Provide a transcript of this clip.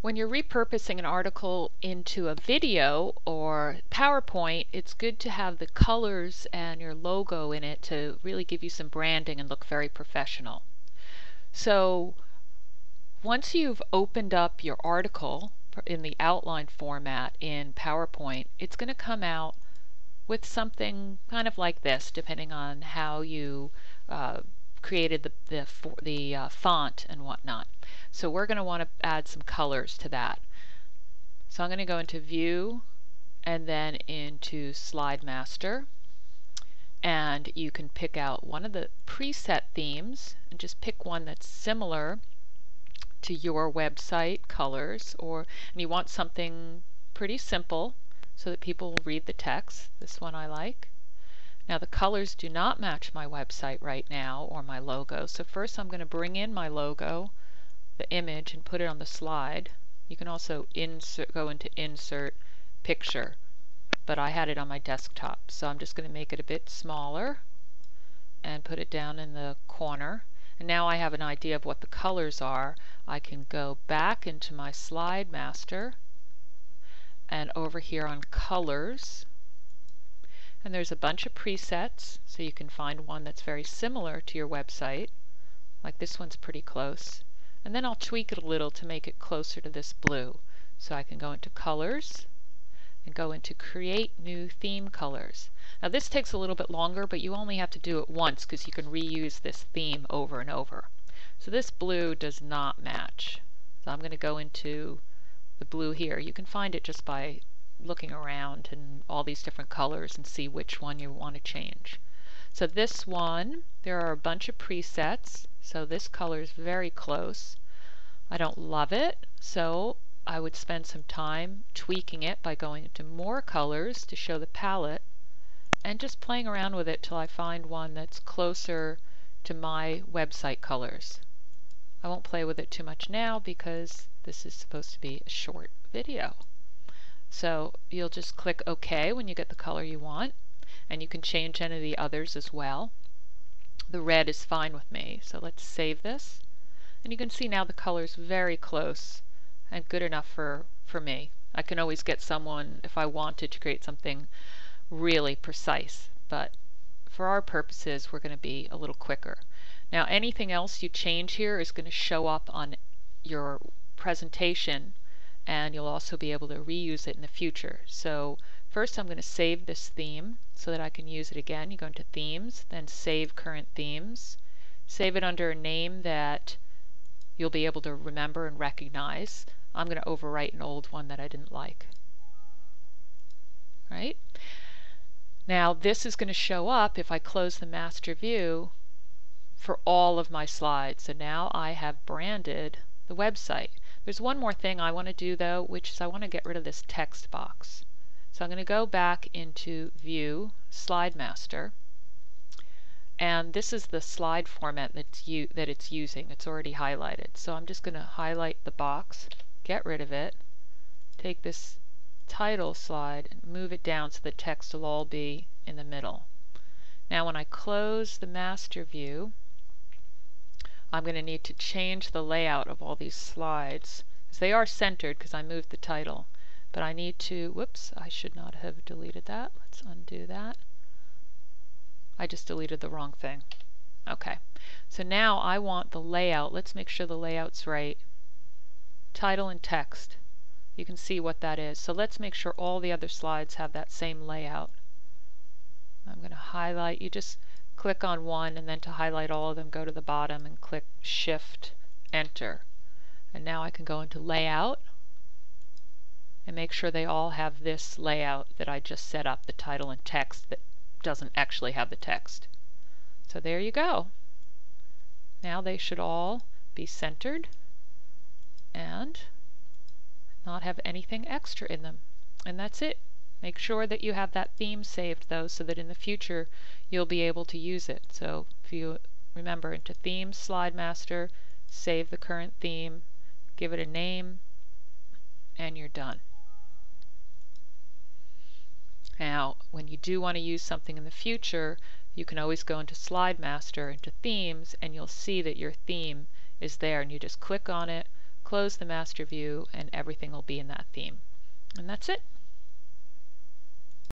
When you're repurposing an article into a video or PowerPoint, it's good to have the colors and your logo in it to really give you some branding and look very professional. So once you've opened up your article in the outline format in PowerPoint, it's going to come out with something kind of like this, depending on how you uh, created the, the, the uh, font and whatnot. So we're going to want to add some colors to that. So I'm going to go into View and then into Slide Master. And you can pick out one of the preset themes and just pick one that's similar to your website colors or and you want something pretty simple so that people will read the text. This one I like. Now the colors do not match my website right now or my logo. So first I'm going to bring in my logo the image and put it on the slide. You can also insert, go into Insert Picture, but I had it on my desktop. So I'm just going to make it a bit smaller and put it down in the corner. And now I have an idea of what the colors are. I can go back into my Slide Master and over here on Colors. And there's a bunch of presets, so you can find one that's very similar to your website. Like this one's pretty close. And then I'll tweak it a little to make it closer to this blue. So I can go into colors and go into create new theme colors. Now this takes a little bit longer, but you only have to do it once because you can reuse this theme over and over. So this blue does not match. So I'm going to go into the blue here. You can find it just by looking around and all these different colors and see which one you want to change. So this one, there are a bunch of presets. So this color is very close. I don't love it, so I would spend some time tweaking it by going into more colors to show the palette and just playing around with it till I find one that's closer to my website colors. I won't play with it too much now because this is supposed to be a short video. So you'll just click OK when you get the color you want and you can change any of the others as well. The red is fine with me. So let's save this. And you can see now the color is very close and good enough for, for me. I can always get someone if I wanted to create something really precise, but for our purposes we're going to be a little quicker. Now anything else you change here is going to show up on your presentation and you'll also be able to reuse it in the future. So first I'm going to save this theme so that I can use it again. You go into Themes, then Save Current Themes. Save it under a name that you'll be able to remember and recognize. I'm going to overwrite an old one that I didn't like. Right? Now this is going to show up if I close the master view for all of my slides. So now I have branded the website. There's one more thing I want to do though, which is I want to get rid of this text box. So I'm going to go back into View, Slide Master, and this is the slide format that's that it's using. It's already highlighted. So I'm just going to highlight the box, get rid of it, take this title slide and move it down so the text will all be in the middle. Now when I close the master view, I'm going to need to change the layout of all these slides. Because They are centered because I moved the title. But I need to, whoops, I should not have deleted that. Let's undo that. I just deleted the wrong thing. Okay, so now I want the layout. Let's make sure the layout's right. Title and text. You can see what that is. So let's make sure all the other slides have that same layout. I'm going to highlight. You just click on one and then to highlight all of them go to the bottom and click Shift Enter. And now I can go into Layout and make sure they all have this layout that I just set up, the title and text that doesn't actually have the text. So there you go. Now they should all be centered and not have anything extra in them. And that's it. Make sure that you have that theme saved though so that in the future you'll be able to use it. So if you remember into Themes, Slide Master, save the current theme, give it a name, and you're done. Now, when you do want to use something in the future, you can always go into Slide Master, into Themes, and you'll see that your theme is there. And you just click on it, close the master view, and everything will be in that theme. And that's it.